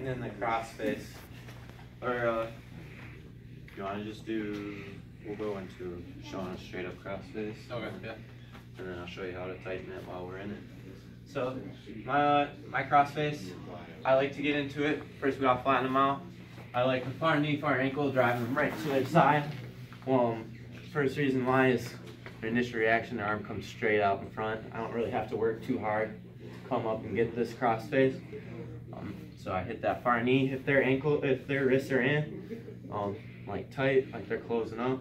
tightening the crossface. Or, uh, you wanna just do, we'll go into showing a straight up crossface. Okay, yeah. And then I'll show you how to tighten it while we're in it. So, my, my crossface, I like to get into it. First we gotta flatten them out. I like the far knee, far ankle, driving them right to their side. Um, first reason why is the initial reaction, their arm comes straight out in front. I don't really have to work too hard to come up and get this crossface. Um, so I hit that far knee if their ankle, if their wrists are in, um, like tight, like they're closing up.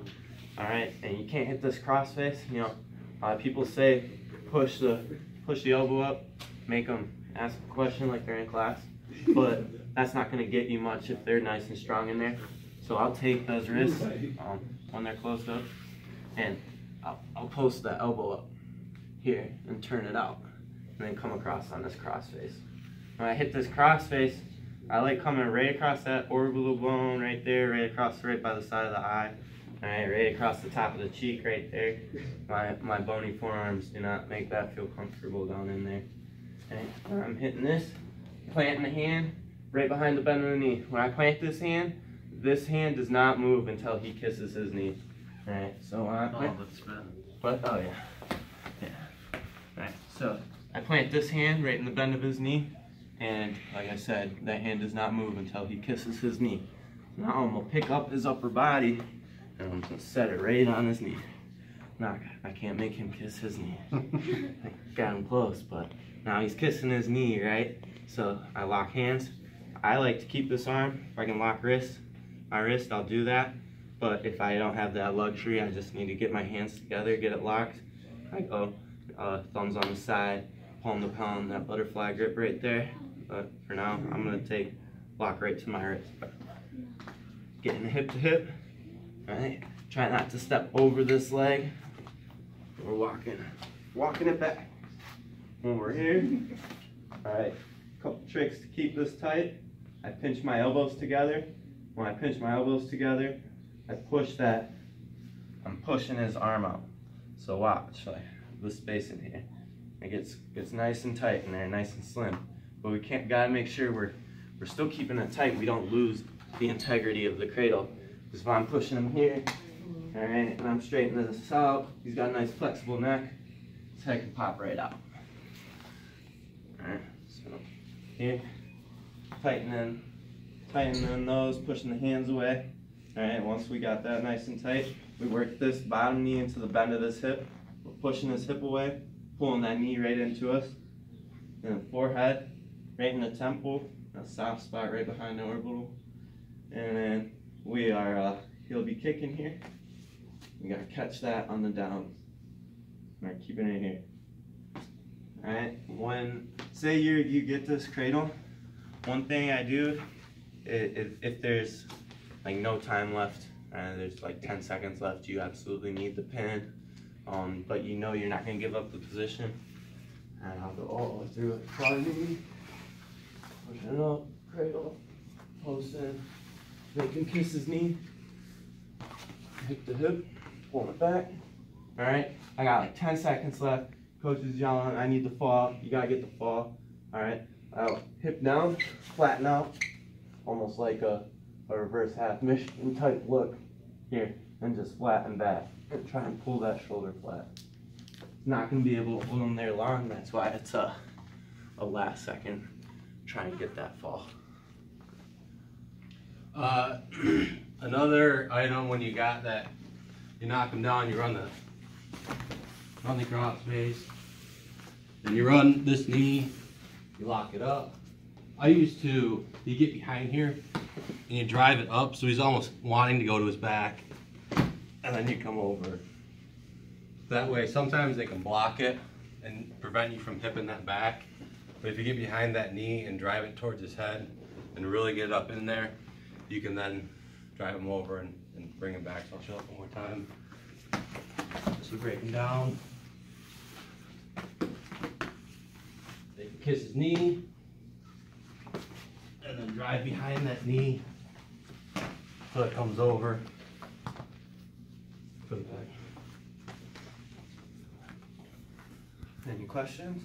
All right, and you can't hit this crossface. You know, uh, people say push the push the elbow up, make them ask a question like they're in class, but that's not to get you much if they're nice and strong in there. So I'll take those wrists um, when they're closed up, and I'll, I'll post the elbow up here and turn it out, and then come across on this crossface. When I hit this crossface, I like coming right across that orbital bone right there, right across right by the side of the eye. All right, right across the top of the cheek right there. My, my bony forearms do not make that feel comfortable down in there. Okay, I'm hitting this, planting the hand right behind the bend of the knee. When I plant this hand, this hand does not move until he kisses his knee. All right, so I plant, Oh, that's bad. but, oh yeah, yeah. Right, so I plant this hand right in the bend of his knee, and like I said, that hand does not move until he kisses his knee. Now I'm gonna pick up his upper body, and I'm gonna set it right on his knee. Now I can't make him kiss his knee. I got him close, but now he's kissing his knee, right? So I lock hands. I like to keep this arm. If I can lock wrist, my wrist, I'll do that. But if I don't have that luxury, I just need to get my hands together, get it locked. I go uh, thumbs on the side, palm to palm, that butterfly grip right there. But for now, I'm gonna take lock right to my wrist. Getting hip to hip, right? Try not to step over this leg. We're walking, walking it back. When we're here, all right, couple tricks to keep this tight. I pinch my elbows together. When I pinch my elbows together, I push that, I'm pushing his arm out. So watch, like the space in here. It gets gets nice and tight in there, nice and slim. But we can't gotta make sure we're we're still keeping it tight. We don't lose the integrity of the cradle. Because if I'm pushing him here, all right, and I'm straightening this out, he's got a nice flexible neck. His head can pop right out. All right, so here, tightening, tightening those, pushing the hands away. All right, once we got that nice and tight, we work this bottom knee into the bend of this hip. We're pushing this hip away, pulling that knee right into us. And forehead, right in the temple, a soft spot right behind the orbital. And then we are, uh, he'll be kicking here. We gotta catch that on the down. We're keeping it here. Alright, when, say you you get this cradle, one thing I do, if, if there's like no time left, uh, there's like 10 seconds left, you absolutely need the pin, um, but you know you're not gonna give up the position. And I'll go all through it, pushing it up, cradle, post in, make him kiss his knee, hip to hip, pull it back. Alright, I got like 10 seconds left. Coach is yelling, I need the fall. You gotta get the fall. Alright, I'll hip down, flatten out, almost like a, a reverse half Michigan type look. Here, and just flatten back. And try and pull that shoulder flat. Not gonna be able to hold them there long, that's why it's a, a last second. Try and get that fall. Uh, another item when you got that, you knock them down, you run the, run the cross face. And you run this knee, you lock it up. I used to, you get behind here and you drive it up so he's almost wanting to go to his back. And then you come over. That way, sometimes they can block it and prevent you from hipping that back. But if you get behind that knee and drive it towards his head and really get it up in there, you can then drive him over and, and bring him back. So I'll show it one more time. So you break him down. They can kiss his knee. And then drive behind that knee so it comes over. Back. Any questions?